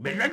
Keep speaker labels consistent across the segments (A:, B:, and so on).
A: Bella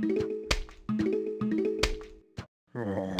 A: Brains, brains, brains, brains, brains, brains, brains,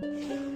B: Música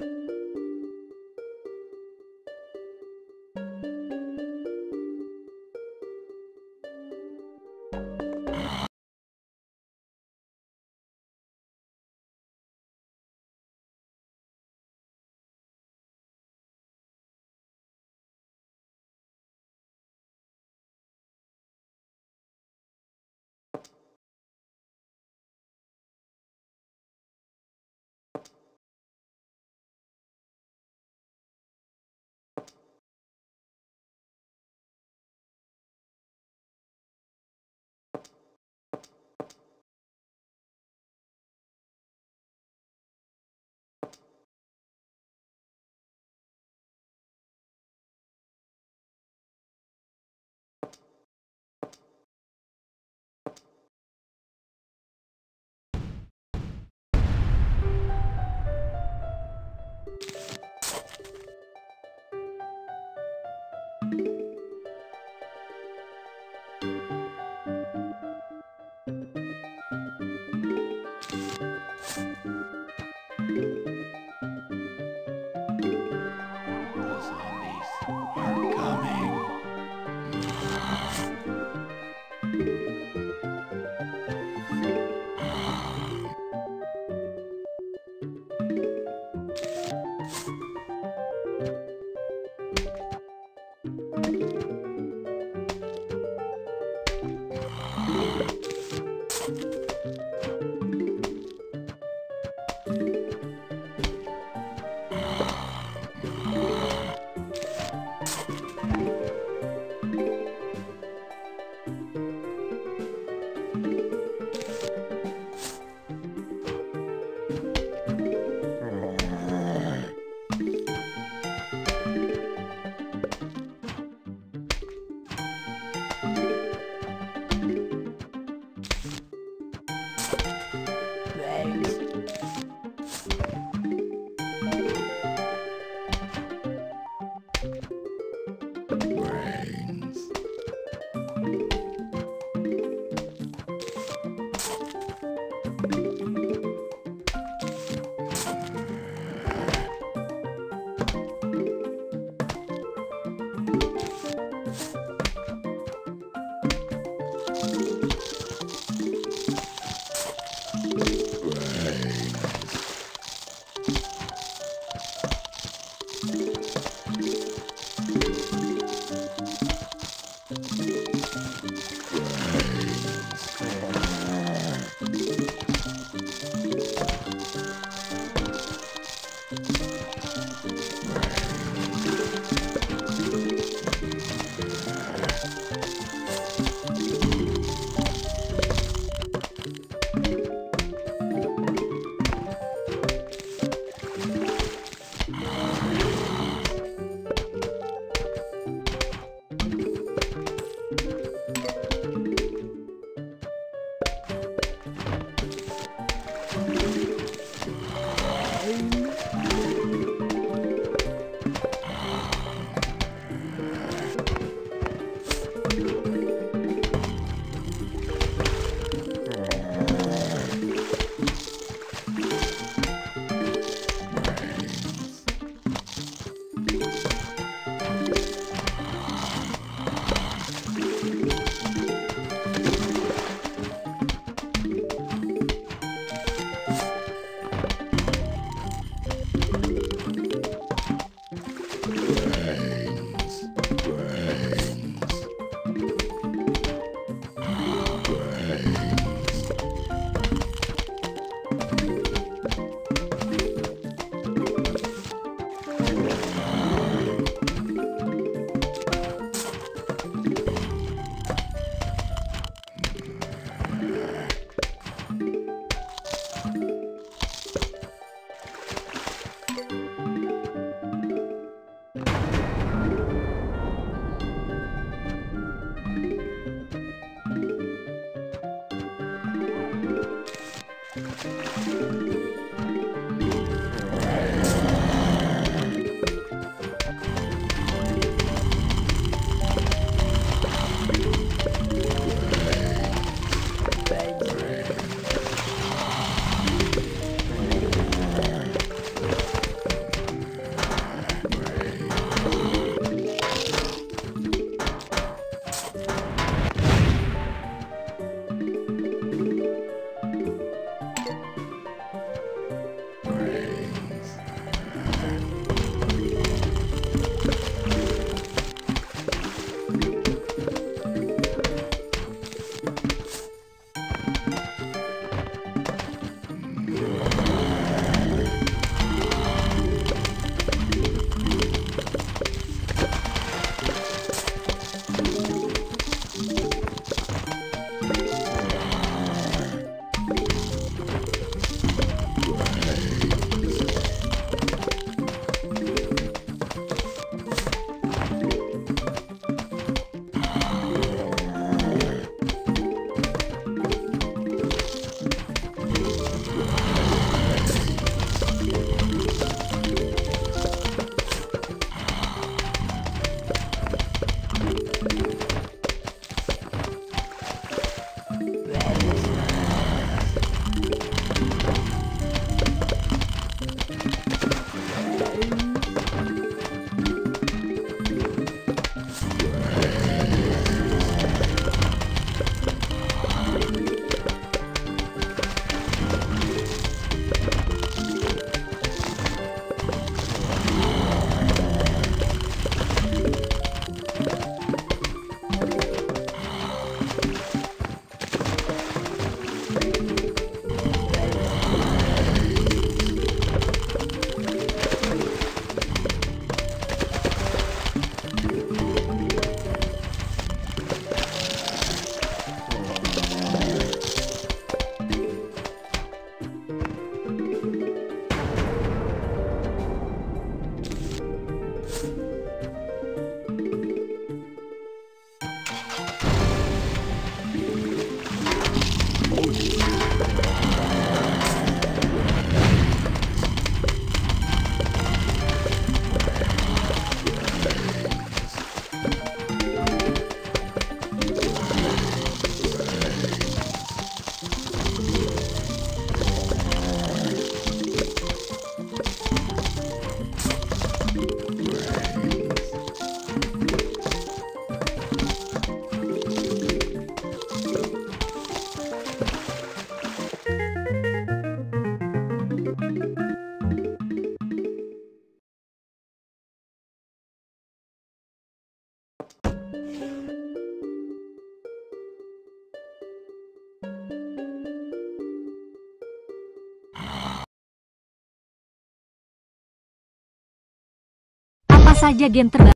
B: saja game terbaru?